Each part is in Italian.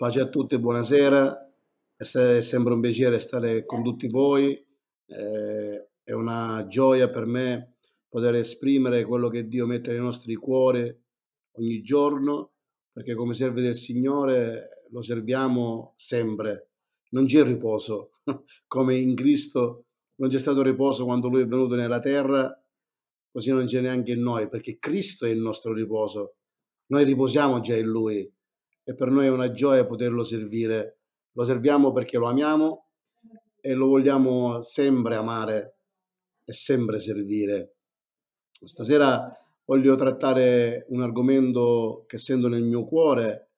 Pace a tutti, buonasera. È sempre un piacere stare con tutti voi. Eh, è una gioia per me poter esprimere quello che Dio mette nei nostri cuori ogni giorno, perché come servi del Signore lo serviamo sempre. Non c'è riposo, come in Cristo non c'è stato riposo quando Lui è venuto nella terra, così non c'è neanche in noi, perché Cristo è il nostro riposo. Noi riposiamo già in Lui e per noi è una gioia poterlo servire. Lo serviamo perché lo amiamo e lo vogliamo sempre amare e sempre servire. Stasera voglio trattare un argomento che sento nel mio cuore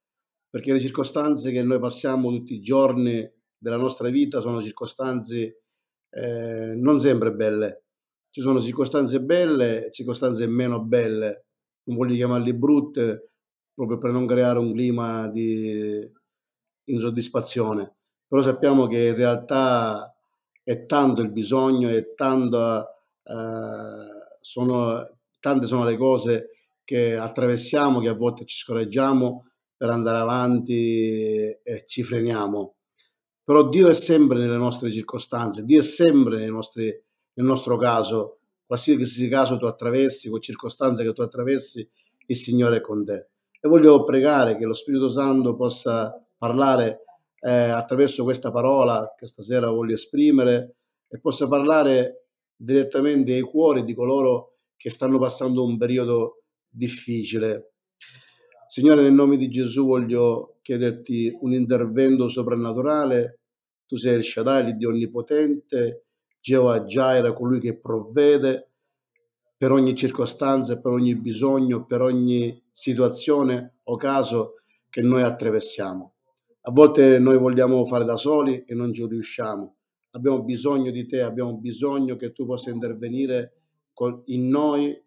perché le circostanze che noi passiamo tutti i giorni della nostra vita sono circostanze eh, non sempre belle. Ci sono circostanze belle e circostanze meno belle. Non voglio chiamarle brutte, proprio per non creare un clima di insoddisfazione. Però sappiamo che in realtà è tanto il bisogno e tanta, eh, sono, tante sono le cose che attraversiamo, che a volte ci scoraggiamo per andare avanti e ci freniamo. Però Dio è sempre nelle nostre circostanze, Dio è sempre nostri, nel nostro caso, qualsiasi caso tu attraversi, con circostanze che tu attraversi, il Signore è con te e voglio pregare che lo Spirito Santo possa parlare eh, attraverso questa parola che stasera voglio esprimere e possa parlare direttamente ai cuori di coloro che stanno passando un periodo difficile. Signore, nel nome di Gesù voglio chiederti un intervento soprannaturale. Tu sei il Shaddai, l'Iddio Onnipotente, Geova Jaira, colui che provvede per ogni circostanza, per ogni bisogno, per ogni situazione o caso che noi attraversiamo. A volte noi vogliamo fare da soli e non ci riusciamo. Abbiamo bisogno di te, abbiamo bisogno che tu possa intervenire in noi,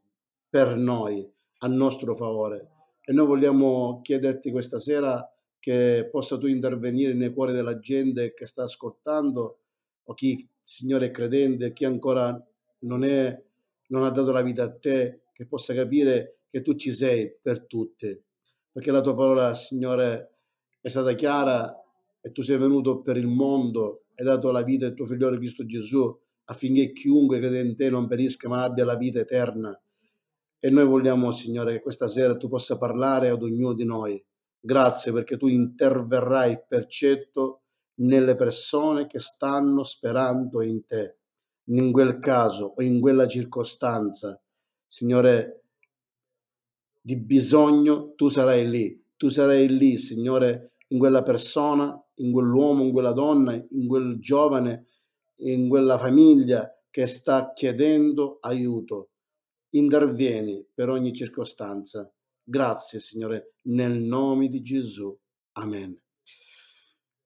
per noi, a nostro favore. E noi vogliamo chiederti questa sera che possa tu intervenire nei cuori della gente che sta ascoltando o chi, Signore, è credente, chi ancora non è non ha dato la vita a te, che possa capire che tu ci sei per tutti. Perché la tua parola, Signore, è stata chiara e tu sei venuto per il mondo, hai dato la vita al tuo figliolo Cristo Gesù affinché chiunque crede in te non perisca ma abbia la vita eterna. E noi vogliamo, Signore, che questa sera tu possa parlare ad ognuno di noi. Grazie perché tu interverrai percetto nelle persone che stanno sperando in te in quel caso o in quella circostanza, Signore, di bisogno, tu sarai lì. Tu sarai lì, Signore, in quella persona, in quell'uomo, in quella donna, in quel giovane, in quella famiglia che sta chiedendo aiuto. Intervieni per ogni circostanza. Grazie, Signore, nel nome di Gesù. Amen.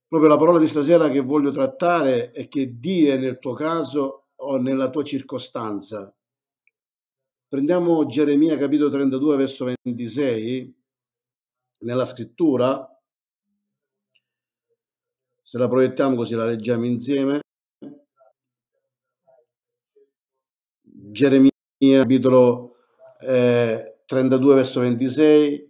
Proprio la parola di stasera che voglio trattare è che Dio nel tuo caso o nella tua circostanza. Prendiamo Geremia capitolo 32 verso 26 nella scrittura, se la proiettiamo così la leggiamo insieme. Geremia capitolo eh, 32 verso 26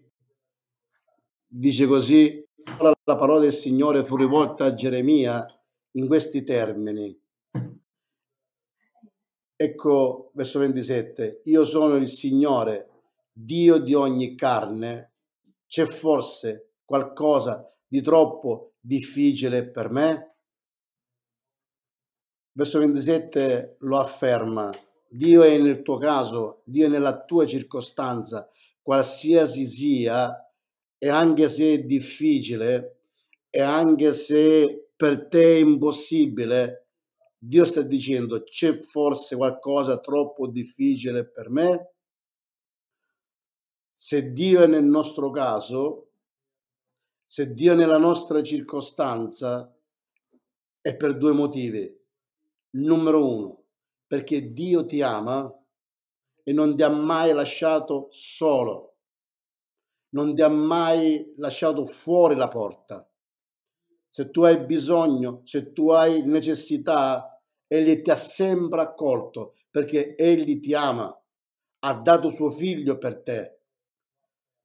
dice così, la parola del Signore fu rivolta a Geremia in questi termini. Ecco, verso 27, io sono il Signore, Dio di ogni carne, c'è forse qualcosa di troppo difficile per me? Verso 27 lo afferma, Dio è nel tuo caso, Dio è nella tua circostanza, qualsiasi sia, e anche se è difficile, e anche se per te è impossibile, Dio sta dicendo c'è forse qualcosa troppo difficile per me? Se Dio è nel nostro caso, se Dio è nella nostra circostanza, è per due motivi. Numero uno, perché Dio ti ama e non ti ha mai lasciato solo, non ti ha mai lasciato fuori la porta se tu hai bisogno, se tu hai necessità, Egli ti ha sempre accolto perché Egli ti ama, ha dato suo figlio per te.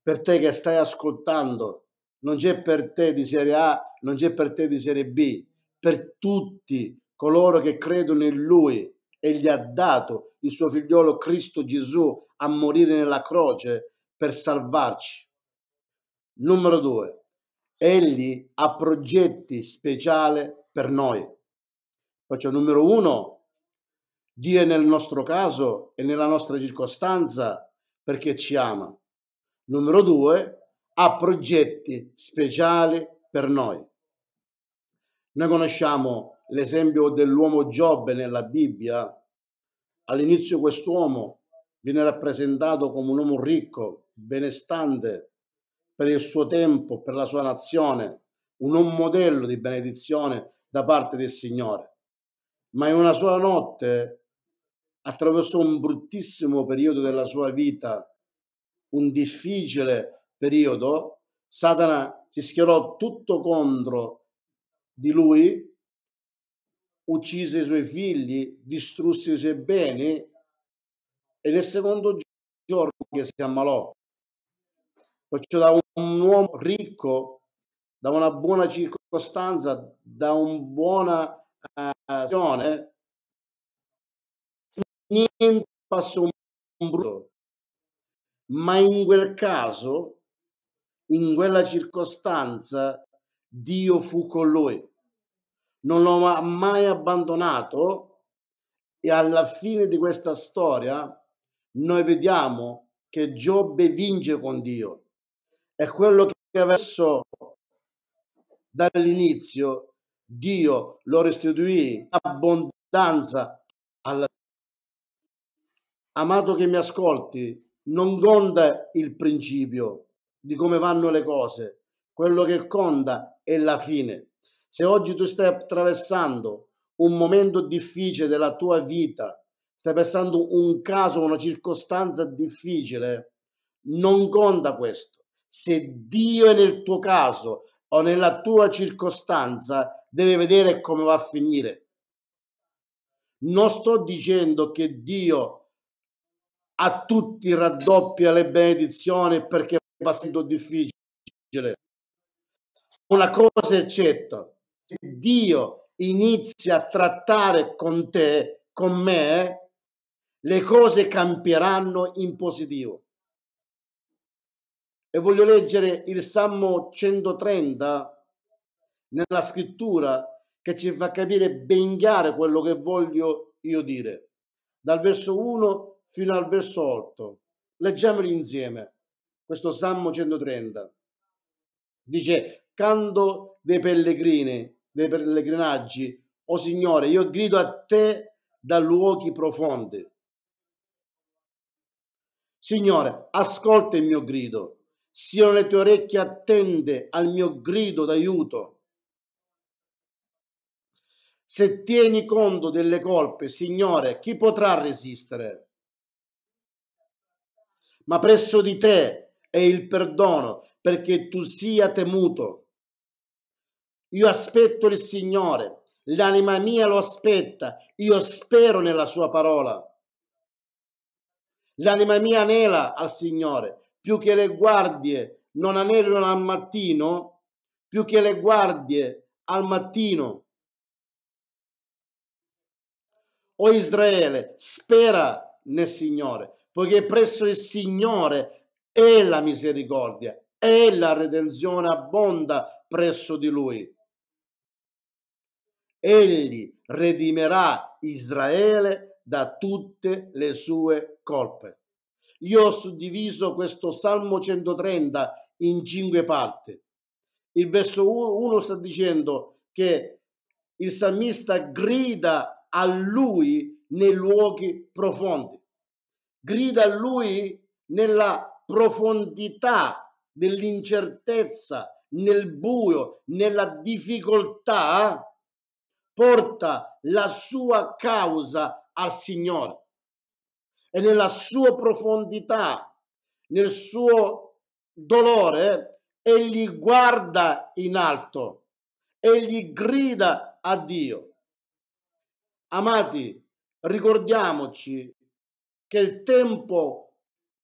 Per te che stai ascoltando non c'è per te di serie A, non c'è per te di serie B, per tutti coloro che credono in Lui e gli ha dato il suo figliolo Cristo Gesù a morire nella croce per salvarci. Numero due, egli ha progetti speciali per noi. Faccio numero uno, Dio è nel nostro caso e nella nostra circostanza perché ci ama. Numero due, ha progetti speciali per noi. Noi conosciamo l'esempio dell'uomo Giobbe nella Bibbia. All'inizio quest'uomo viene rappresentato come un uomo ricco, benestante per il suo tempo, per la sua nazione, un modello di benedizione da parte del Signore. Ma in una sola notte, attraverso un bruttissimo periodo della sua vita, un difficile periodo, Satana si schierò tutto contro di lui, uccise i suoi figli, distrusse i suoi beni e nel secondo giorno che si ammalò. Perciò da un uomo ricco, da una buona circostanza, da una buona eh, azione, niente passò un brutto. Ma in quel caso, in quella circostanza, Dio fu con lui. Non lo ha mai abbandonato e alla fine di questa storia noi vediamo che Giobbe vince con Dio. E quello che adesso dall'inizio Dio lo restituì abbondanza alla Amato che mi ascolti, non conta il principio di come vanno le cose, quello che conta è la fine. Se oggi tu stai attraversando un momento difficile della tua vita, stai passando un caso, una circostanza difficile, non conta questo. Se Dio è nel tuo caso o nella tua circostanza, deve vedere come va a finire. Non sto dicendo che Dio a tutti raddoppia le benedizioni perché va essendo difficile. Una cosa è certa, se Dio inizia a trattare con te, con me, le cose cambieranno in positivo. E voglio leggere il Salmo 130 nella scrittura che ci fa capire ben chiaro quello che voglio io dire. Dal verso 1 fino al verso 8. Leggiamoli insieme, questo Salmo 130. Dice, canto dei pellegrini, dei pellegrinaggi, o Signore, io grido a te da luoghi profondi. Signore, ascolta il mio grido, siano le tue orecchie attente al mio grido d'aiuto. Se tieni conto delle colpe, Signore, chi potrà resistere? ma presso di te è il perdono perché tu sia temuto. Io aspetto il Signore, l'anima mia lo aspetta, io spero nella sua parola. L'anima mia anela al Signore, più che le guardie non anelano al mattino, più che le guardie al mattino. O Israele, spera nel Signore, poiché presso il Signore è la misericordia, è la redenzione abbonda presso di Lui. Egli redimerà Israele da tutte le sue colpe. Io ho suddiviso questo Salmo 130 in cinque parti. Il verso 1 sta dicendo che il salmista grida a lui nei luoghi profondi grida a lui nella profondità dell'incertezza, nel buio, nella difficoltà, porta la sua causa al Signore e nella sua profondità, nel suo dolore, egli guarda in alto, egli grida a Dio. Amati, ricordiamoci che il tempo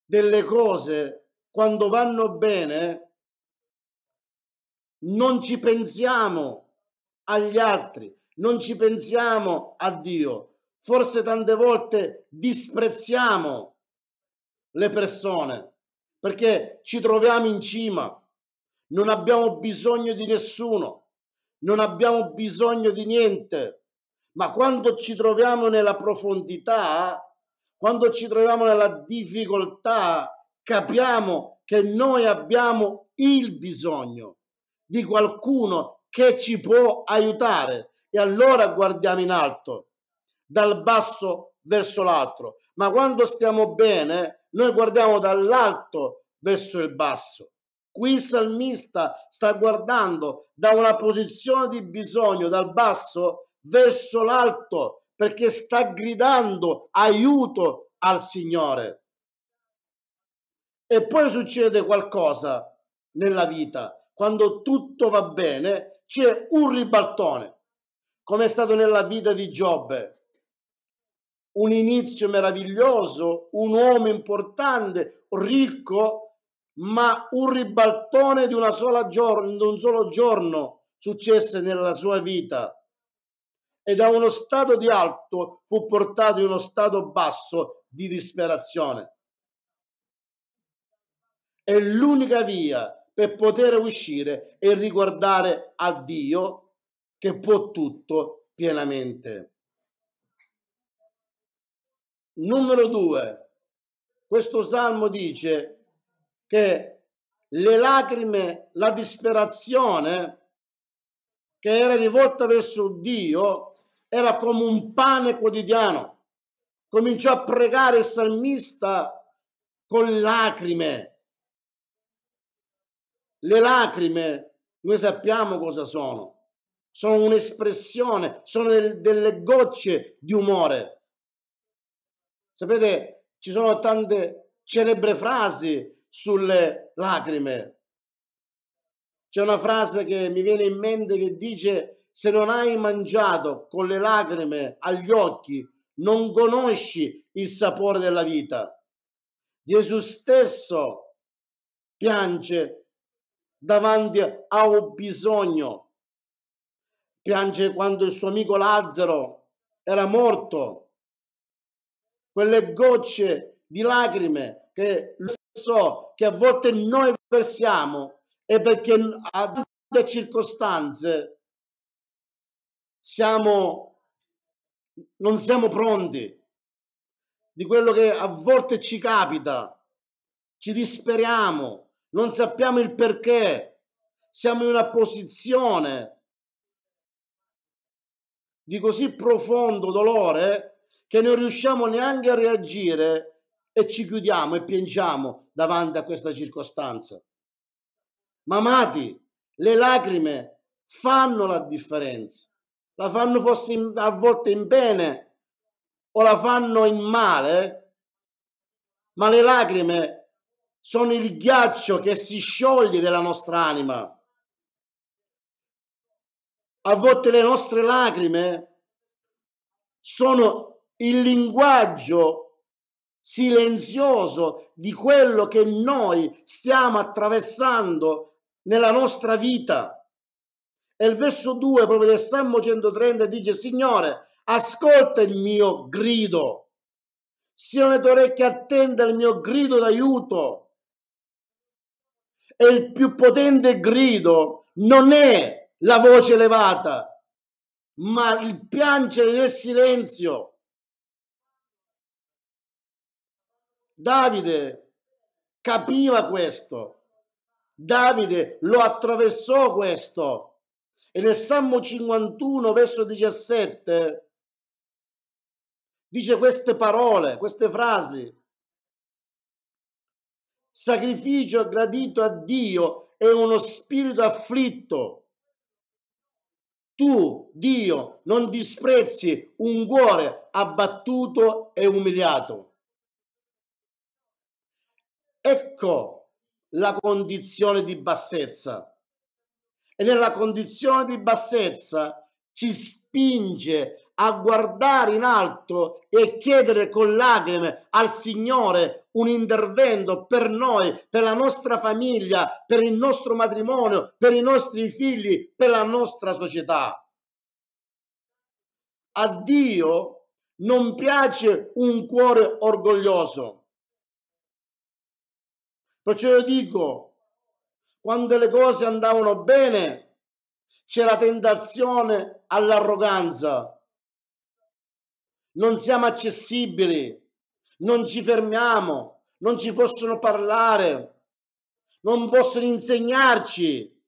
delle cose, quando vanno bene, non ci pensiamo agli altri, non ci pensiamo a Dio. Forse tante volte disprezziamo le persone perché ci troviamo in cima, non abbiamo bisogno di nessuno, non abbiamo bisogno di niente, ma quando ci troviamo nella profondità, quando ci troviamo nella difficoltà, capiamo che noi abbiamo il bisogno di qualcuno che ci può aiutare. E allora guardiamo in alto, dal basso verso l'altro. Ma quando stiamo bene, noi guardiamo dall'alto verso il basso. Qui il salmista sta guardando da una posizione di bisogno, dal basso verso l'alto, perché sta gridando aiuto al Signore. E poi succede qualcosa nella vita. Quando tutto va bene, c'è un ribaltone, come è stato nella vita di Giobbe un inizio meraviglioso, un uomo importante, ricco, ma un ribaltone di, una sola giorno, di un solo giorno successe nella sua vita. E da uno stato di alto fu portato in uno stato basso di disperazione. E l'unica via per poter uscire è riguardare a Dio che può tutto pienamente. Numero due, questo salmo dice che le lacrime, la disperazione che era rivolta verso Dio era come un pane quotidiano. Cominciò a pregare il salmista con lacrime. Le lacrime, noi sappiamo cosa sono. Sono un'espressione, sono delle gocce di umore Sapete, ci sono tante celebre frasi sulle lacrime. C'è una frase che mi viene in mente che dice se non hai mangiato con le lacrime agli occhi, non conosci il sapore della vita. Gesù stesso piange davanti a un bisogno. Piange quando il suo amico Lazzaro era morto quelle gocce di lacrime che so che a volte noi versiamo è perché a tante circostanze siamo, non siamo pronti. Di quello che a volte ci capita, ci disperiamo, non sappiamo il perché, siamo in una posizione di così profondo dolore che non riusciamo neanche a reagire e ci chiudiamo e piangiamo davanti a questa circostanza. Ma amati, le lacrime fanno la differenza. La fanno forse in, a volte in bene o la fanno in male, ma le lacrime sono il ghiaccio che si scioglie della nostra anima. A volte le nostre lacrime sono il linguaggio silenzioso di quello che noi stiamo attraversando nella nostra vita. E il verso 2 proprio del Salmo 130 dice, Signore, ascolta il mio grido, siano le tue orecchie attente al mio grido d'aiuto. E il più potente grido non è la voce elevata, ma il piangere nel silenzio Davide capiva questo. Davide lo attraversò questo. E nel Salmo 51, verso 17, dice queste parole, queste frasi. Sacrificio gradito a Dio è uno spirito afflitto. Tu, Dio, non disprezzi un cuore abbattuto e umiliato. Ecco la condizione di bassezza. E nella condizione di bassezza ci spinge a guardare in alto e chiedere con lacrime al Signore un intervento per noi, per la nostra famiglia, per il nostro matrimonio, per i nostri figli, per la nostra società. A Dio non piace un cuore orgoglioso. Perciò io dico, quando le cose andavano bene, c'è la tentazione all'arroganza. Non siamo accessibili, non ci fermiamo, non ci possono parlare, non possono insegnarci.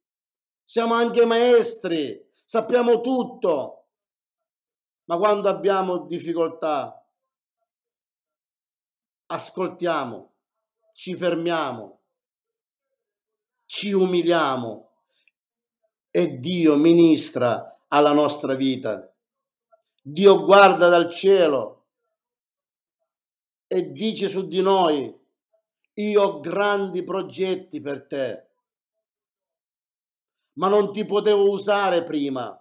Siamo anche maestri, sappiamo tutto. Ma quando abbiamo difficoltà, ascoltiamo, ci fermiamo, ci umiliamo e Dio ministra alla nostra vita. Dio guarda dal cielo e dice su di noi, io ho grandi progetti per te, ma non ti potevo usare prima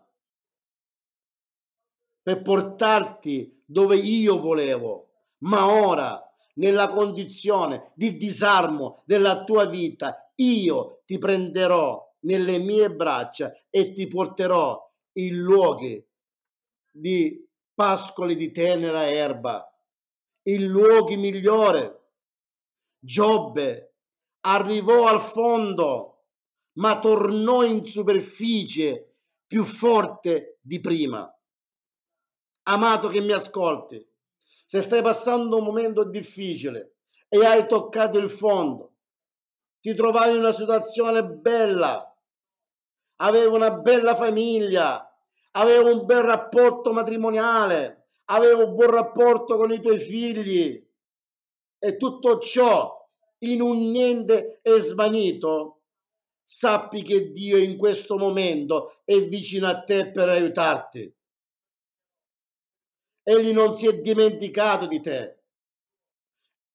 per portarti dove io volevo, ma ora nella condizione di disarmo della tua vita, io ti prenderò nelle mie braccia e ti porterò in luoghi di pascoli di tenera erba, in luoghi migliori. Giobbe arrivò al fondo, ma tornò in superficie più forte di prima amato che mi ascolti, se stai passando un momento difficile e hai toccato il fondo, ti trovavi in una situazione bella, avevo una bella famiglia, avevo un bel rapporto matrimoniale, avevo un buon rapporto con i tuoi figli. E tutto ciò in un niente è svanito, sappi che Dio in questo momento è vicino a te per aiutarti. Egli non si è dimenticato di te.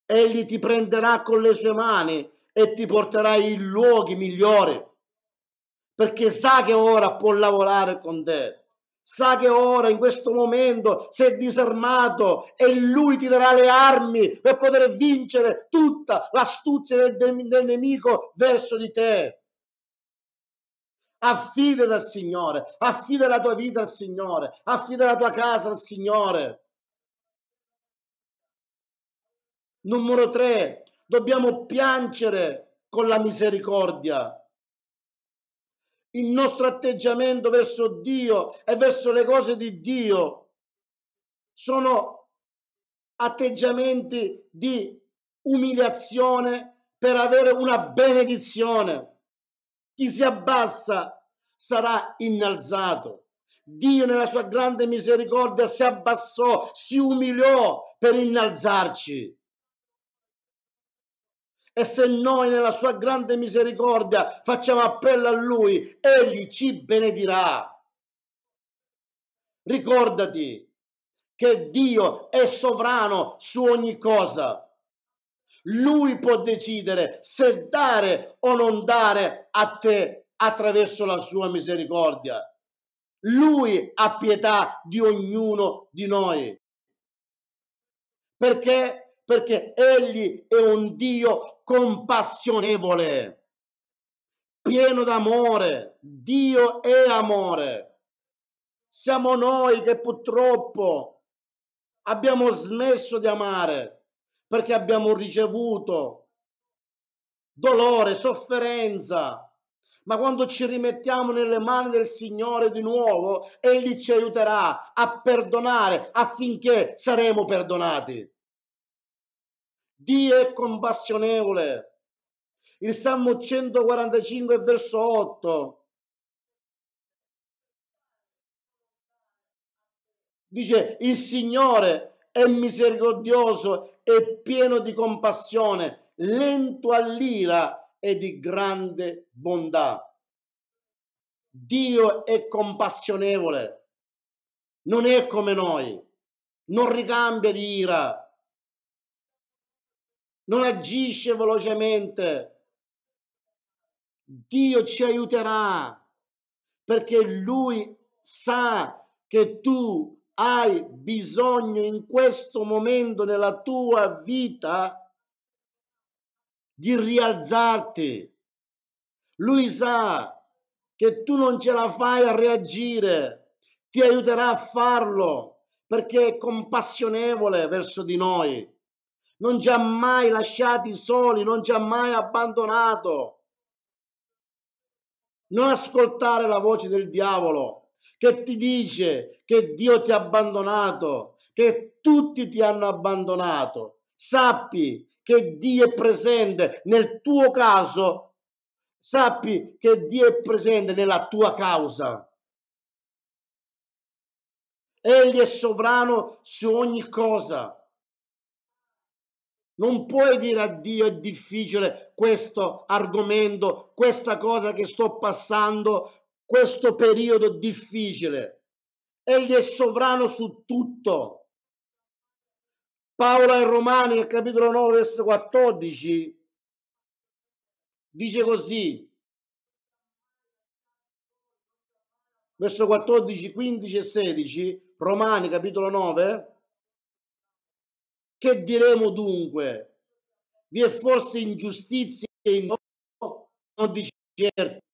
Egli ti prenderà con le sue mani e ti porterà in luoghi migliori, perché sa che ora può lavorare con te. Sa che ora, in questo momento, sei disarmato e lui ti darà le armi per poter vincere tutta l'astuzia del, del, nemico verso di te. Affida al Signore, affida la tua vita al Signore, affida la tua casa al Signore. Numero tre, dobbiamo piangere con la misericordia. Il nostro atteggiamento verso Dio e verso le cose di Dio sono atteggiamenti di umiliazione per avere una benedizione. Chi si abbassa sarà innalzato. Dio nella sua grande misericordia si abbassò, si umiliò per innalzarci. E se noi nella sua grande misericordia facciamo appello a Lui, Egli ci benedirà. Ricordati che Dio è sovrano su ogni cosa. Lui può decidere se dare o non dare a te attraverso la sua misericordia. Lui ha pietà di ognuno di noi. Perché? Perché egli è un Dio compassionevole, pieno d'amore. Dio è amore. Siamo noi che purtroppo abbiamo smesso di amare perché abbiamo ricevuto dolore, sofferenza. Ma quando ci rimettiamo nelle mani del Signore di nuovo, Egli ci aiuterà a perdonare affinché saremo perdonati. Dio è compassionevole. Il Salmo 145, verso 8. Dice, il Signore è misericordioso è pieno di compassione, lento all'ira e di grande bontà. Dio è compassionevole, non è come noi, non ricambia di ira, non agisce velocemente. Dio ci aiuterà perché Lui sa che tu hai bisogno in questo momento nella tua vita di rialzarti. Lui sa che tu non ce la fai a reagire, ti aiuterà a farlo perché è compassionevole verso di noi. Non ci ha mai lasciati soli, non ci ha mai abbandonato. Non ascoltare la voce del diavolo che ti dice che Dio ti ha abbandonato, che tutti ti hanno abbandonato. Sappi che Dio è presente nel tuo caso sappi che Dio è presente nella tua causa. Egli è sovrano su ogni cosa. Non puoi dire a Dio è difficile questo argomento, questa cosa che sto passando, questo periodo difficile. Egli è sovrano su tutto. Paolo ai Romani, capitolo 9, versetto 14, dice così, verso 14, 15 e 16, Romani capitolo 9, che diremo dunque? Vi è forse ingiustizia in noi? Non di certo.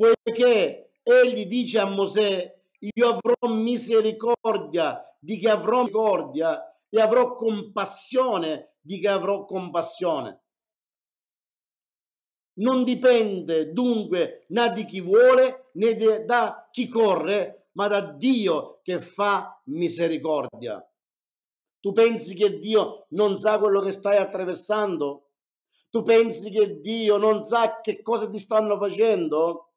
Poiché egli dice a Mosè, io avrò misericordia di chi avrò misericordia e avrò compassione di chi avrò compassione non dipende dunque né di chi vuole né da chi corre, ma da Dio che fa misericordia. Tu pensi che Dio non sa quello che stai attraversando? Tu pensi che Dio non sa che cosa ti stanno facendo?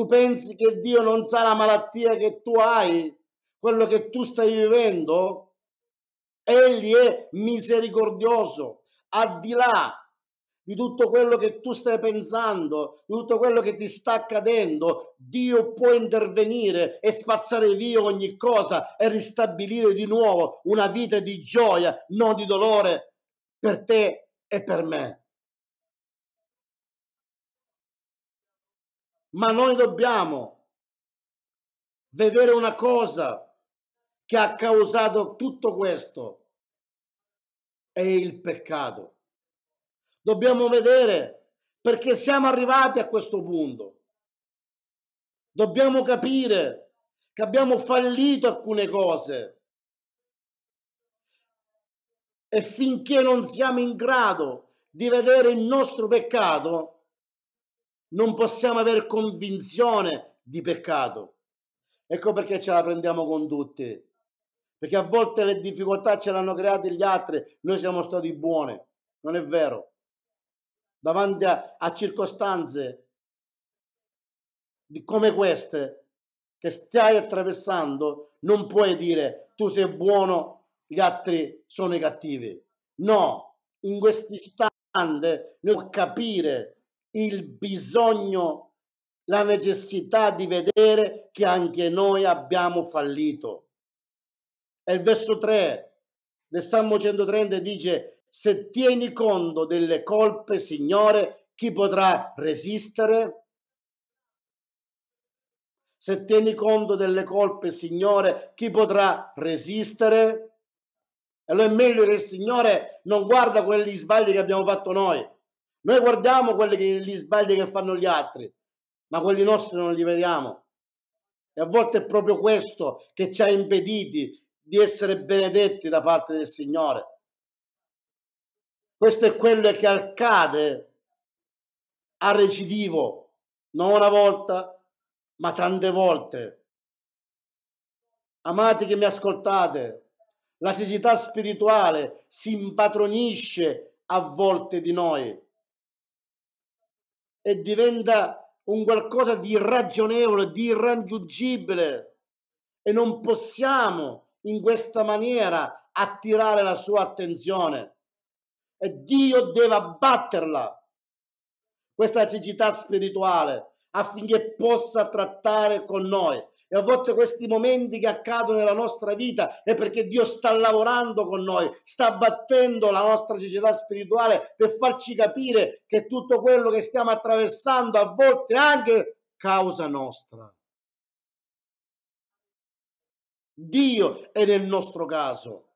Tu pensi che Dio non sa la malattia che tu hai, quello che tu stai vivendo? Egli è misericordioso, al di là di tutto quello che tu stai pensando, di tutto quello che ti sta accadendo, Dio può intervenire e spazzare via ogni cosa e ristabilire di nuovo una vita di gioia, non di dolore per te e per me. Ma noi dobbiamo vedere una cosa che ha causato tutto questo, è il peccato. Dobbiamo vedere perché siamo arrivati a questo punto. Dobbiamo capire che abbiamo fallito alcune cose. E finché non siamo in grado di vedere il nostro peccato, non possiamo avere convinzione di peccato. Ecco perché ce la prendiamo con tutti. Perché a volte le difficoltà ce l'hanno create gli altri, noi siamo stati buoni. Non è vero davanti a, a circostanze come queste che stai attraversando, non puoi dire tu sei buono, gli altri sono i cattivi. No, in questo istante noi capire il bisogno, la necessità di vedere che anche noi abbiamo fallito. E il verso 3 del Salmo 130 dice se tieni conto delle colpe, Signore, chi potrà resistere? Se tieni conto delle colpe, Signore, chi potrà resistere? E allora è meglio che il Signore non guarda quelli sbagli che abbiamo fatto noi. Noi guardiamo quelli che, gli sbagli che fanno gli altri, ma quelli nostri non li vediamo. E a volte è proprio questo che ci ha impediti di essere benedetti da parte del Signore. Questo è quello che accade a recidivo, non una volta, ma tante volte. Amati che mi ascoltate, la cecità spirituale si impadronisce a volte di noi e diventa un qualcosa di irragionevole, di irraggiungibile. E non possiamo in questa maniera attirare la sua attenzione. E Dio deve abbatterla, questa cecità spirituale, affinché possa trattare con noi. E a volte questi momenti che accadono nella nostra vita è perché Dio sta lavorando con noi, sta battendo la nostra cecità spirituale per farci capire che tutto quello che stiamo attraversando a volte è anche causa nostra. Dio è nel nostro caso.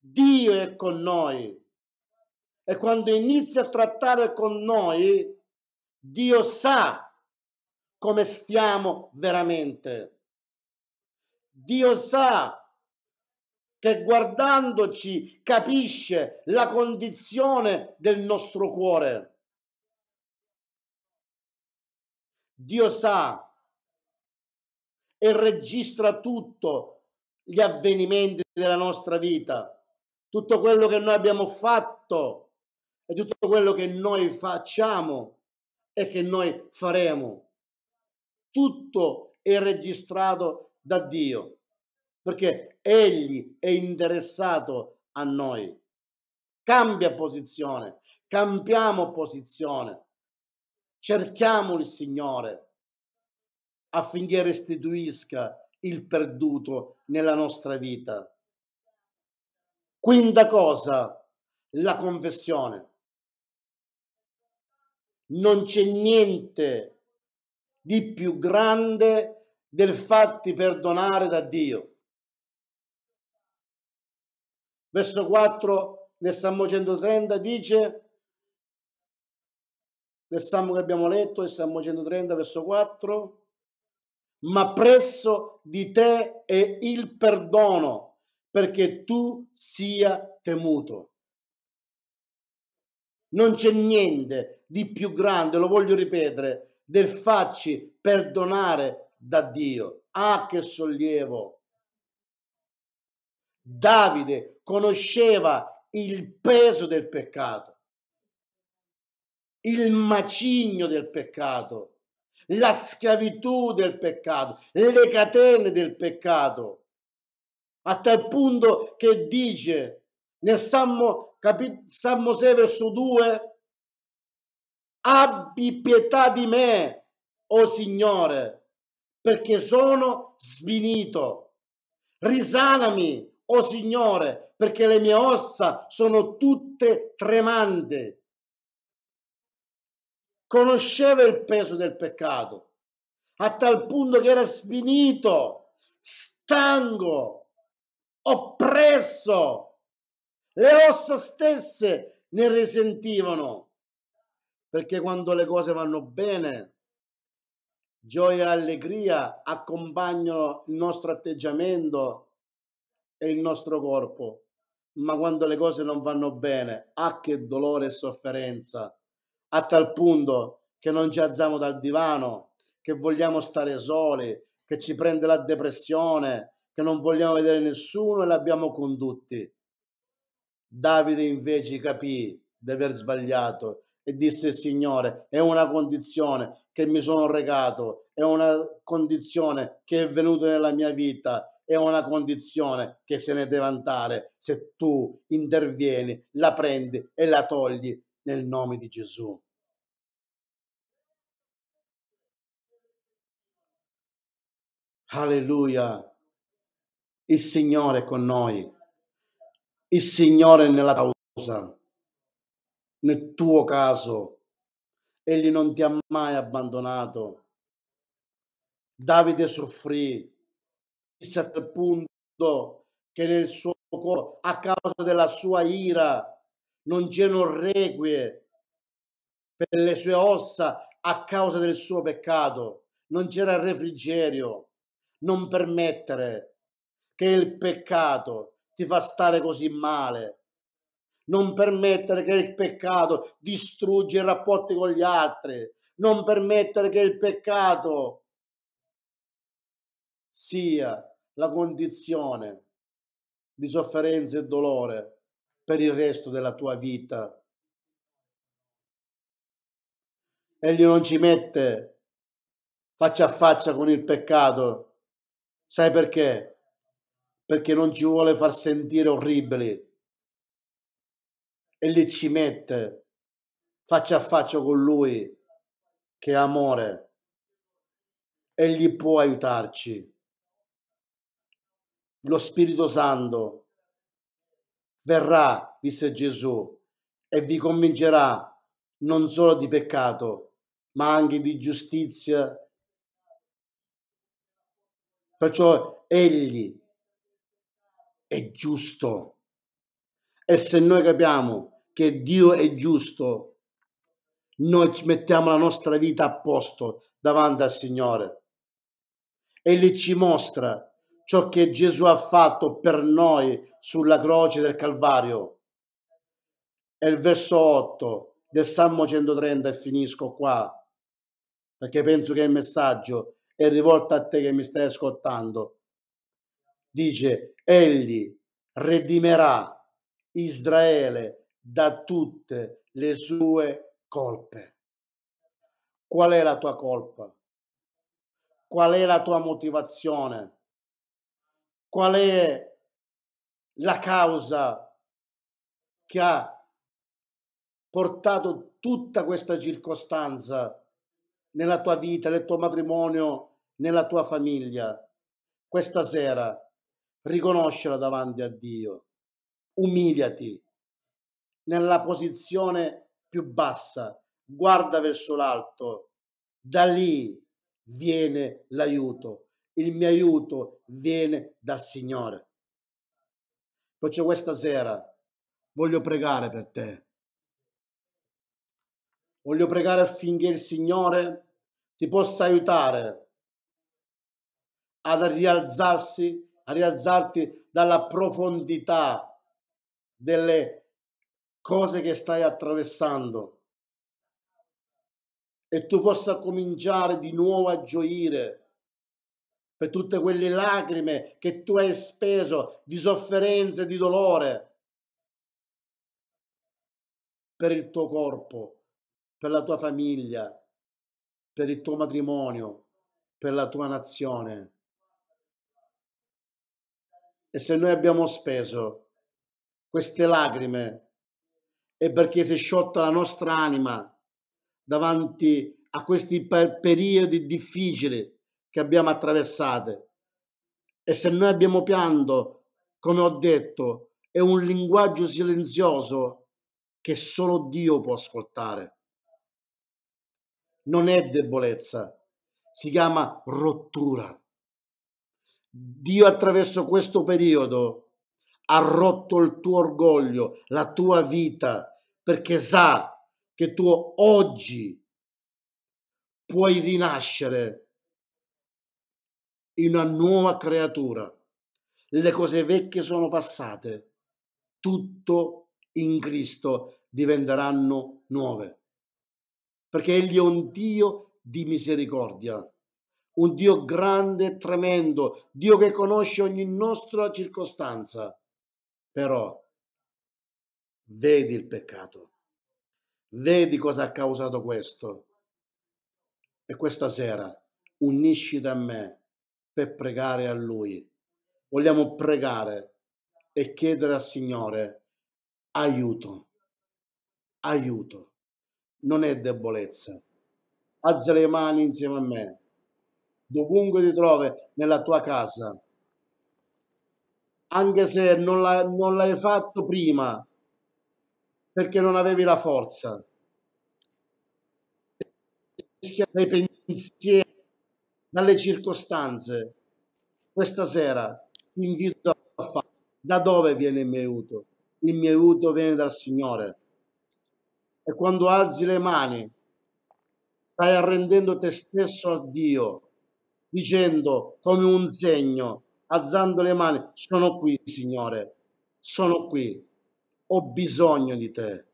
Dio è con noi. E quando inizia a trattare con noi, Dio sa come stiamo veramente. Dio sa che guardandoci capisce la condizione del nostro cuore. Dio sa e registra tutto gli avvenimenti della nostra vita, tutto quello che noi abbiamo fatto e tutto quello che noi facciamo e che noi faremo. Tutto è registrato da Dio perché Egli è interessato a noi. Cambia posizione, cambiamo posizione, cerchiamo il Signore affinché restituisca il perduto nella nostra vita. Quinta cosa, la confessione. Non c'è niente di più grande del fatti perdonare da Dio. Verso 4 nel Salmo 130 dice, nel Salmo che abbiamo letto, il Salmo 130 verso 4, ma presso di te è il perdono, perché tu sia temuto. Non c'è niente di più grande, lo voglio ripetere, del farci perdonare da Dio. Ah, che sollievo! Davide conosceva il peso del peccato, il macigno del peccato la schiavitù del peccato, le catene del peccato, a tal punto che dice nel Salmo, capi, Salmo 6 verso 2, abbi pietà di me, o oh Signore, perché sono svinito. Risanami, o oh Signore, perché le mie ossa sono tutte tremante conosceva il peso del peccato, a tal punto che era sfinito, stanco, oppresso. Le ossa stesse ne risentivano, perché quando le cose vanno bene, gioia e allegria accompagnano il nostro atteggiamento e il nostro corpo, ma quando le cose non vanno bene, ah che dolore e sofferenza a tal punto che non ci alziamo dal divano, che vogliamo stare soli, che ci prende la depressione, che non vogliamo vedere nessuno e l'abbiamo condotti. Davide invece capì di aver sbagliato e disse Signore, è una condizione che mi sono regato, è una condizione che è venuta nella mia vita, è una condizione che se ne deve andare se tu intervieni, la prendi e la togli nel nome di Gesù. Alleluia. Il Signore è con noi. Il Signore è nella causa. Nel tuo caso. Egli non ti ha mai abbandonato. Davide soffrì, disse a tal punto che nel suo cuore, a causa della sua ira, non c'erano requie per le sue ossa a causa del suo peccato, non c'era refrigerio. Non permettere che il peccato ti fa stare così male. Non permettere che il peccato distrugge i rapporti con gli altri. Non permettere che il peccato sia la condizione di sofferenza e dolore per il resto della tua vita. Egli non ci mette faccia a faccia con il peccato. Sai perché? Perché non ci vuole far sentire orribili. Egli ci mette faccia a faccia con lui che è amore. Egli può aiutarci. Lo Spirito Santo verrà, disse Gesù, e vi convincerà non solo di peccato, ma anche di giustizia. Perciò egli è giusto. E se noi capiamo che Dio è giusto, noi mettiamo la nostra vita a posto davanti al Signore. Egli ci mostra ciò che Gesù ha fatto per noi sulla croce del Calvario. È il verso 8 del Salmo 130 e finisco qua, perché penso che il messaggio è rivolto a te che mi stai ascoltando. Dice, egli redimerà Israele da tutte le sue colpe. Qual è la tua colpa? Qual è la tua motivazione? Qual è la causa che ha portato tutta questa circostanza nella tua vita, nel tuo matrimonio, nella tua famiglia? Questa sera riconoscela davanti a Dio, umiliati nella posizione più bassa, guarda verso l'alto, da lì viene l'aiuto. Il mio aiuto viene dal Signore. Perciò questa sera voglio pregare per te. Voglio pregare affinché il Signore ti possa aiutare ad rialzarsi, a rialzarti dalla profondità delle cose che stai attraversando e tu possa cominciare di nuovo a gioire per tutte quelle lacrime che tu hai speso di sofferenza e di dolore per il tuo corpo, per la tua famiglia, per il tuo matrimonio, per la tua nazione. E se noi abbiamo speso queste lacrime è perché si è sciolta la nostra anima davanti a questi per periodi difficili che abbiamo attraversato. E se noi abbiamo pianto, come ho detto, è un linguaggio silenzioso che solo Dio può ascoltare. Non è debolezza, si chiama rottura. Dio attraverso questo periodo ha rotto il tuo orgoglio, la tua vita, perché sa che tu oggi puoi rinascere in una nuova creatura. Le cose vecchie sono passate, tutto in Cristo diventeranno nuove. Perché Egli è un Dio di misericordia, un Dio grande e tremendo, Dio che conosce ogni nostra circostanza. Però vedi il peccato Vedi cosa ha causato questo. E questa sera unisciti a me per pregare a Lui. Vogliamo pregare e chiedere al Signore aiuto. Aiuto. Non è debolezza. Alza le mani insieme a me. Dovunque ti trovi nella tua casa. Anche se non, l'hai fatto prima, perché non avevi la forza. Dai pensieri, dalle circostanze. Questa sera ti invito a fare. Da dove viene il mio aiuto? Il mio aiuto viene dal Signore. E quando alzi le mani, stai arrendendo te stesso a Dio, dicendo come un segno, alzando le mani, sono qui, Signore, sono qui ho bisogno di te.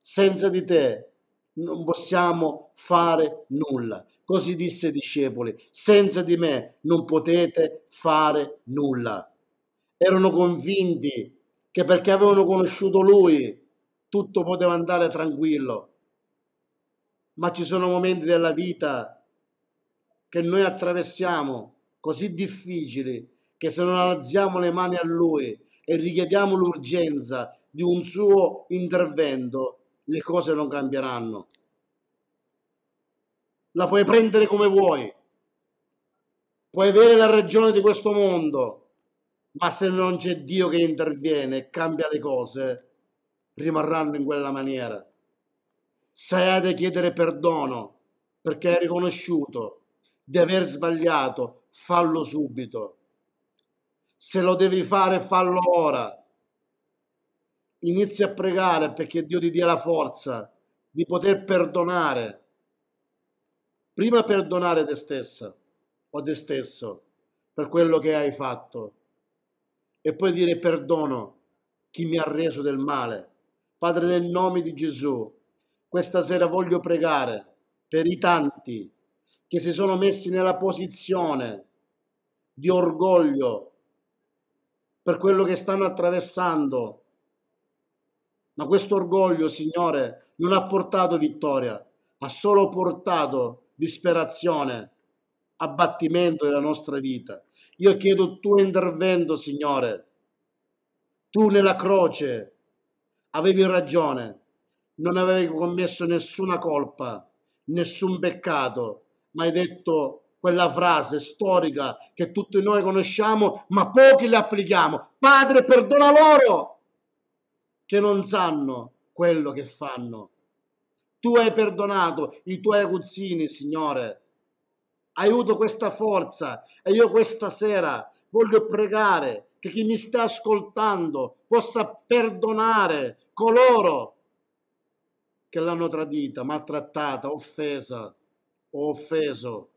Senza di te non possiamo fare nulla. Così disse ai discepoli, senza di me non potete fare nulla. Erano convinti che perché avevano conosciuto lui tutto poteva andare tranquillo. Ma ci sono momenti della vita che noi attraversiamo così difficili che se non alziamo le mani a lui e richiediamo l'urgenza di un suo intervento, le cose non cambieranno. La puoi prendere come vuoi, puoi avere la ragione di questo mondo, ma se non c'è Dio che interviene e cambia le cose, rimarranno in quella maniera. Se hai da chiedere perdono perché hai riconosciuto di aver sbagliato, fallo subito. Se lo devi fare, fallo ora. Inizia a pregare perché Dio ti dia la forza di poter perdonare. Prima perdonare te stessa o te stesso per quello che hai fatto e poi dire perdono chi mi ha reso del male. Padre, nel nome di Gesù, questa sera voglio pregare per i tanti che si sono messi nella posizione di orgoglio per quello che stanno attraversando. Ma questo orgoglio, Signore, non ha portato vittoria, ha solo portato disperazione, abbattimento della nostra vita. Io chiedo tuo intervento, Signore. Tu nella croce avevi ragione, non avevi commesso nessuna colpa, nessun peccato, ma hai detto quella frase storica che tutti noi conosciamo, ma pochi le applichiamo. Padre, perdona loro che non sanno quello che fanno. Tu hai perdonato i tuoi aguzzini, Signore. Aiuto questa forza e io questa sera voglio pregare che chi mi sta ascoltando possa perdonare coloro che l'hanno tradita, maltrattata, offesa o offeso,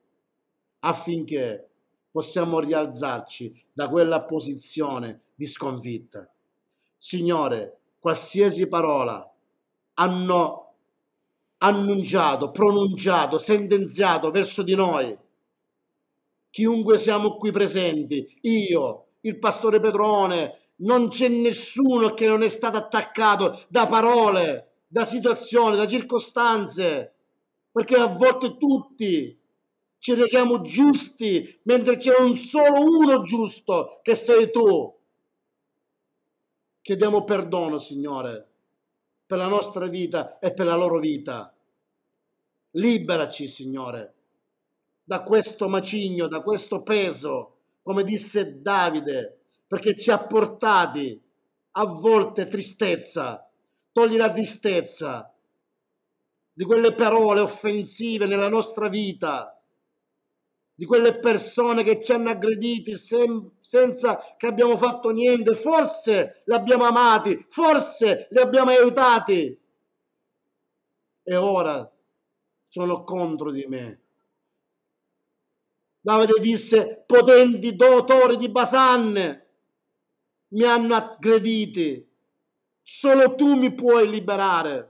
affinché possiamo rialzarci da quella posizione di sconfitta. Signore, qualsiasi parola hanno annunciato, pronunciato, sentenziato verso di noi, chiunque siamo qui presenti, io, il pastore Petrone, non c'è nessuno che non è stato attaccato da parole, da situazioni, da circostanze, perché a volte tutti ci rechiamo giusti, mentre c'è un solo uno giusto, che sei tu. Chiediamo perdono, Signore, per la nostra vita e per la loro vita. Liberaci, Signore, da questo macigno, da questo peso, come disse Davide, perché ci ha portati a volte tristezza. Togli la tristezza di quelle parole offensive nella nostra vita di quelle persone che ci hanno aggrediti sem- senza che abbiamo fatto niente, forse li abbiamo amati, forse li abbiamo aiutati. E ora sono contro di me. Davide disse, potenti dotori di Basanne mi hanno aggrediti, solo tu mi puoi liberare.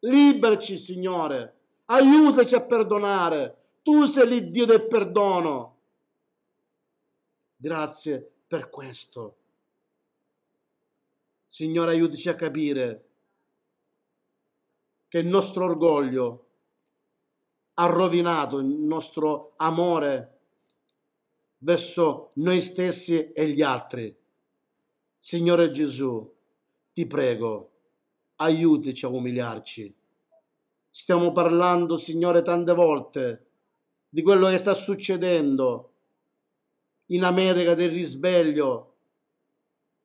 Liberaci, Signore, aiutaci a perdonare tu sei l'Iddio del perdono. Grazie per questo. Signore, aiutaci a capire che il nostro orgoglio ha rovinato il nostro amore verso noi stessi e gli altri. Signore Gesù, ti prego, aiutaci a umiliarci. Stiamo parlando, Signore, tante volte di quello che sta succedendo in America del risveglio,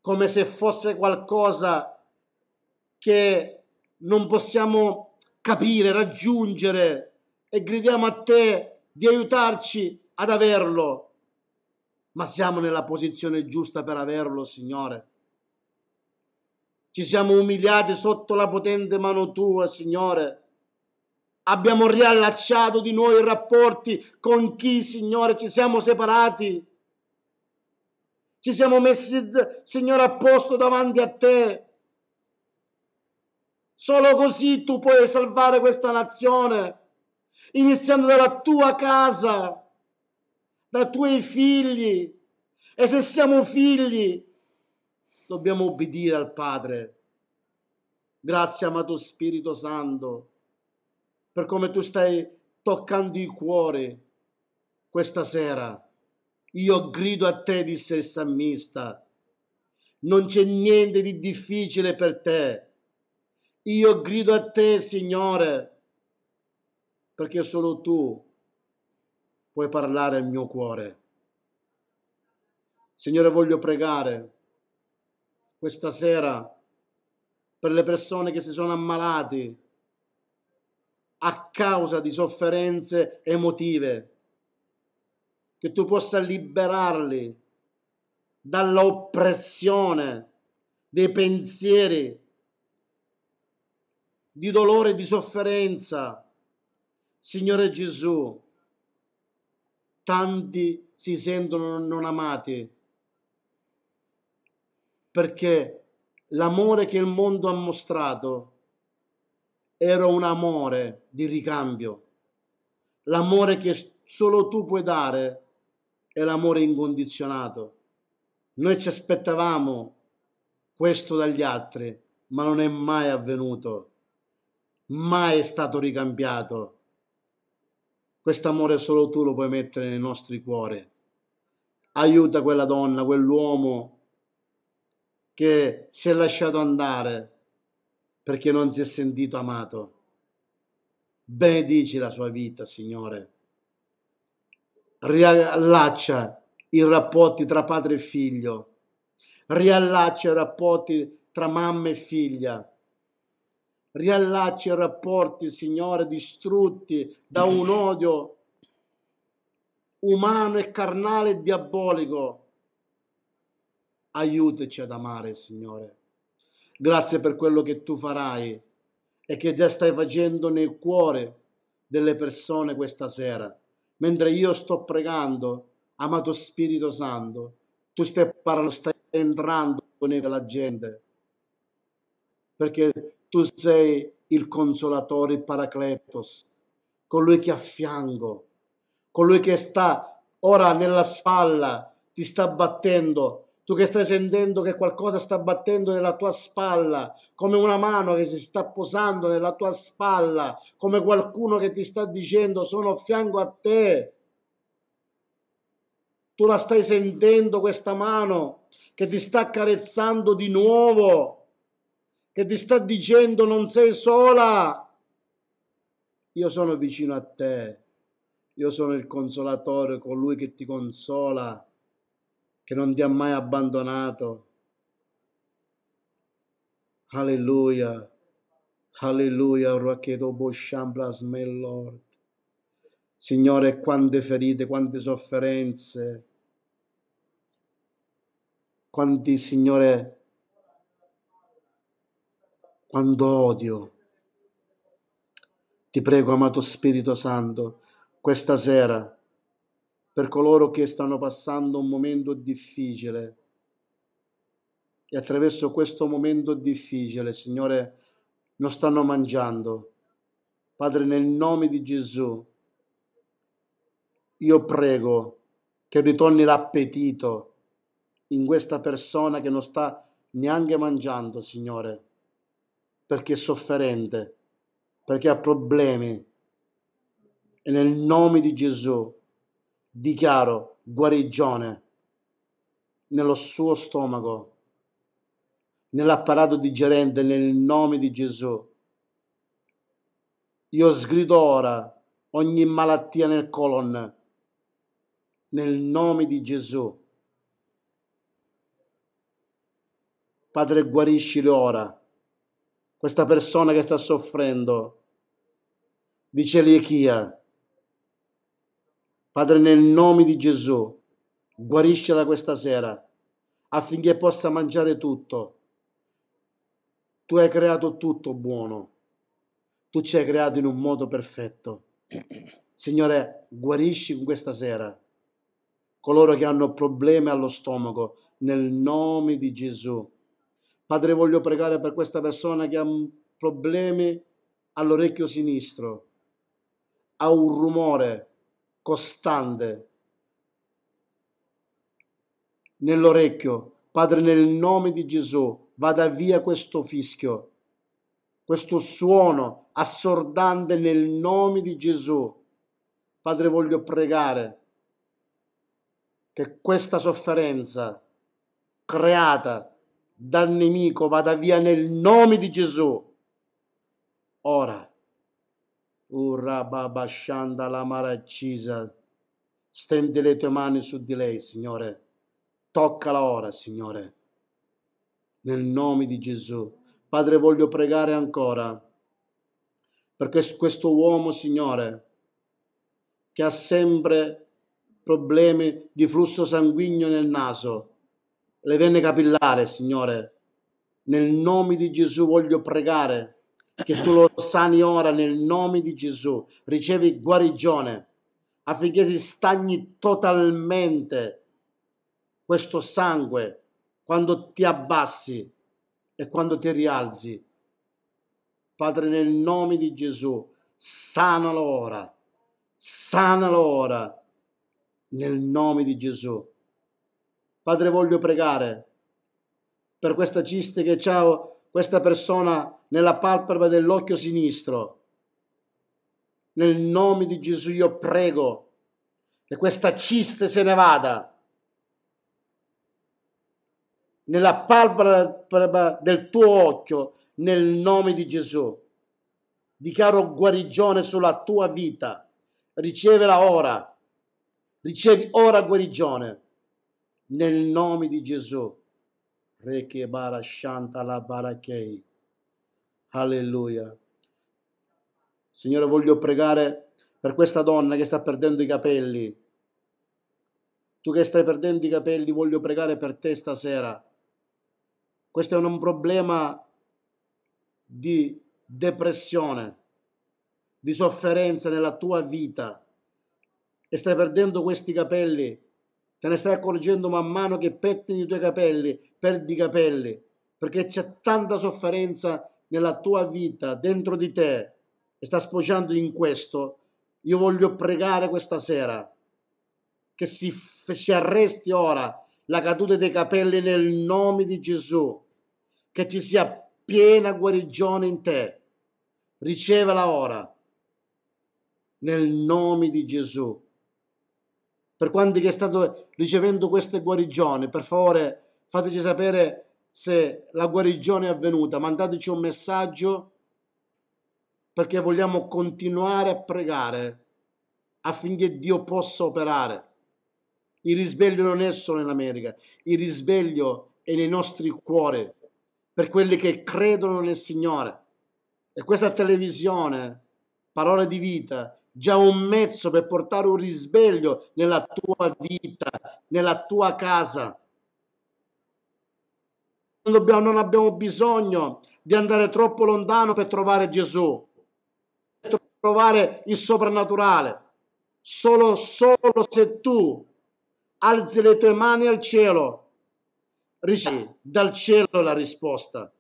come se fosse qualcosa che non possiamo capire, raggiungere e gridiamo a te di aiutarci ad averlo. Ma siamo nella posizione giusta per averlo, Signore. Ci siamo umiliati sotto la potente mano tua, Signore Abbiamo riallacciato di nuovo i rapporti con chi, Signore, ci siamo separati. Ci siamo messi, Signore, a posto davanti a te. Solo così tu puoi salvare questa nazione, iniziando dalla tua casa, dai tuoi figli. E se siamo figli, dobbiamo obbedire al Padre. Grazie, amato Spirito Santo per come tu stai toccando i cuori questa sera. Io grido a te, disse il sammista, non c'è niente di difficile per te. Io grido a te, Signore, perché solo tu puoi parlare al mio cuore. Signore, voglio pregare questa sera per le persone che si sono ammalati, a causa di sofferenze emotive, che tu possa liberarli dall'oppressione dei pensieri di dolore e di sofferenza. Signore Gesù, tanti si sentono non amati perché l'amore che il mondo ha mostrato era un amore di ricambio. L'amore che solo tu puoi dare è l'amore incondizionato. Noi ci aspettavamo questo dagli altri, ma non è mai avvenuto, mai è stato ricambiato. Questo amore solo tu lo puoi mettere nei nostri cuori. Aiuta quella donna, quell'uomo che si è lasciato andare perché non si è sentito amato. Benedici la sua vita, Signore. Riallaccia i rapporti tra padre e figlio. Riallaccia i rapporti tra mamma e figlia. Riallaccia i rapporti, Signore, distrutti da un odio umano e carnale e diabolico. Aiutaci ad amare, Signore Grazie per quello che tu farai e che già stai facendo nel cuore delle persone questa sera. Mentre io sto pregando, amato Spirito Santo, tu stai parlando, stai entrando nella gente. Perché tu sei il consolatore, il paracletos, colui che a fianco, colui che sta ora nella spalla, ti sta battendo tu che stai sentendo che qualcosa sta battendo nella tua spalla, come una mano che si sta posando nella tua spalla, come qualcuno che ti sta dicendo sono fianco a te. Tu la stai sentendo questa mano che ti sta carezzando di nuovo, che ti sta dicendo non sei sola. Io sono vicino a te, io sono il consolatore, colui che ti consola che non ti ha mai abbandonato. Alleluia. Alleluia, Rachedo Boshamblas Lord. Signore, quante ferite, quante sofferenze, quanti, Signore, quanto odio. Ti prego, amato Spirito Santo, questa sera per coloro che stanno passando un momento difficile. E attraverso questo momento difficile, Signore, non stanno mangiando. Padre, nel nome di Gesù, io prego che ritorni l'appetito in questa persona che non sta neanche mangiando, Signore, perché è sofferente, perché ha problemi. E nel nome di Gesù dichiaro guarigione nello suo stomaco, nell'apparato digerente, nel nome di Gesù. Io sgrido ora ogni malattia nel colon, nel nome di Gesù. Padre, guariscili ora questa persona che sta soffrendo di celiachia Padre, nel nome di Gesù, guariscila questa sera affinché possa mangiare tutto. Tu hai creato tutto buono. Tu ci hai creato in un modo perfetto. Signore, guarisci questa sera coloro che hanno problemi allo stomaco, nel nome di Gesù. Padre, voglio pregare per questa persona che ha problemi all'orecchio sinistro, ha un rumore costante nell'orecchio. Padre, nel nome di Gesù, vada via questo fischio, questo suono assordante nel nome di Gesù. Padre, voglio pregare che questa sofferenza creata dal nemico vada via nel nome di Gesù. Ora Urrababashanda la maracisa. Stendi le tue mani su di lei, Signore. Toccala ora, Signore. Nel nome di Gesù. Padre, voglio pregare ancora perché questo uomo, Signore, che ha sempre problemi di flusso sanguigno nel naso, le vene capillari, Signore. Nel nome di Gesù voglio pregare che tu lo sani ora nel nome di Gesù. Ricevi guarigione affinché si stagni totalmente questo sangue quando ti abbassi e quando ti rialzi. Padre, nel nome di Gesù, sanalo ora, sanalo ora, nel nome di Gesù. Padre, voglio pregare per questa ciste che c'ha questa persona nella palpebra dell'occhio sinistro. Nel nome di Gesù io prego che questa ciste se ne vada nella palpebra del tuo occhio, nel nome di Gesù. Dichiaro guarigione sulla tua vita. Ricevela ora. Ricevi ora guarigione. Nel nome di Gesù. Reke bara shanta la barakei. Alleluia. Signore, voglio pregare per questa donna che sta perdendo i capelli. Tu che stai perdendo i capelli, voglio pregare per te stasera questo è un problema di depressione, di sofferenza nella tua vita e stai perdendo questi capelli, te ne stai accorgendo man mano che pettini i tuoi capelli, perdi i capelli, perché c'è tanta sofferenza nella tua vita, dentro di te, e sta sfociando in questo, io voglio pregare questa sera che si, si arresti ora la caduta dei capelli nel nome di Gesù che ci sia piena guarigione in te. Ricevela ora, nel nome di Gesù. Per quanti che state ricevendo queste guarigioni, per favore fateci sapere se la guarigione è avvenuta, mandateci un messaggio perché vogliamo continuare a pregare affinché Dio possa operare. Il risveglio non è solo in America, il risveglio è nei nostri cuori per quelli che credono nel Signore. E questa televisione, parole di vita, già un mezzo per portare un risveglio nella tua vita, nella tua casa. Non, dobbiamo, non abbiamo bisogno di andare troppo lontano per trovare Gesù, per trovare il soprannaturale. Solo, solo se tu alzi le tue mani al cielo ricevi dal cielo la risposta.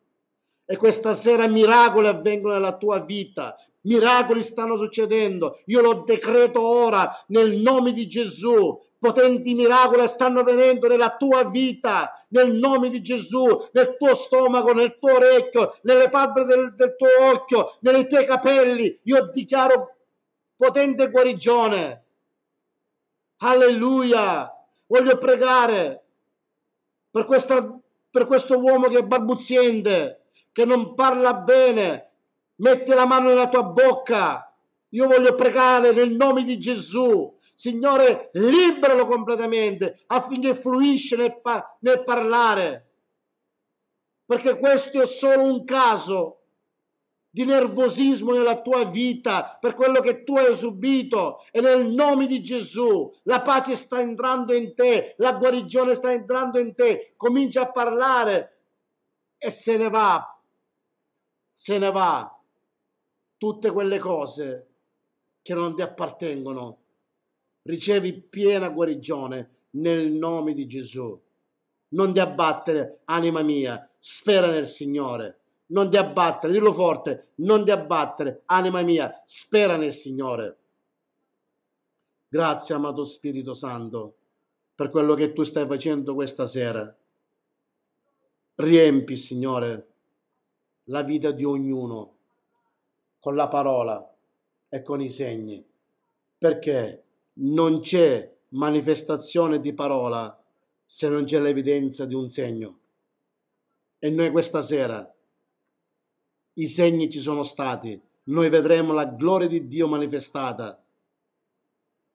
E questa sera miracoli avvengono nella tua vita, miracoli stanno succedendo. Io lo decreto ora nel nome di Gesù. Potenti miracoli stanno avvenendo nella tua vita, nel nome di Gesù, nel tuo stomaco, nel tuo orecchio, nelle palpebre del, del tuo occhio, nei tuoi capelli. Io dichiaro potente guarigione. Alleluia. Voglio pregare per, questa, per questo uomo che è balbuziente, che non parla bene, metti la mano nella tua bocca. Io voglio pregare nel nome di Gesù. Signore, liberalo completamente affinché fluisce nel, nel parlare. Perché questo è solo un caso di nervosismo nella tua vita per quello che tu hai subito e nel nome di Gesù la pace sta entrando in te, la guarigione sta entrando in te, comincia a parlare e se ne va, se ne va tutte quelle cose che non ti appartengono. Ricevi piena guarigione nel nome di Gesù. Non ti abbattere, anima mia, spera nel Signore non ti abbattere, dillo forte, non ti abbattere, anima mia, spera nel Signore. Grazie, amato Spirito Santo, per quello che tu stai facendo questa sera. Riempi, Signore, la vita di ognuno con la parola e con i segni, perché non c'è manifestazione di parola se non c'è l'evidenza di un segno. E noi questa sera i segni ci sono stati, noi vedremo la gloria di Dio manifestata,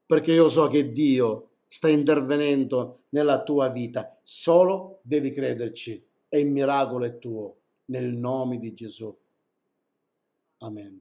perché io so che Dio sta intervenendo nella tua vita, solo devi crederci e il miracolo è tuo, nel nome di Gesù. Amen.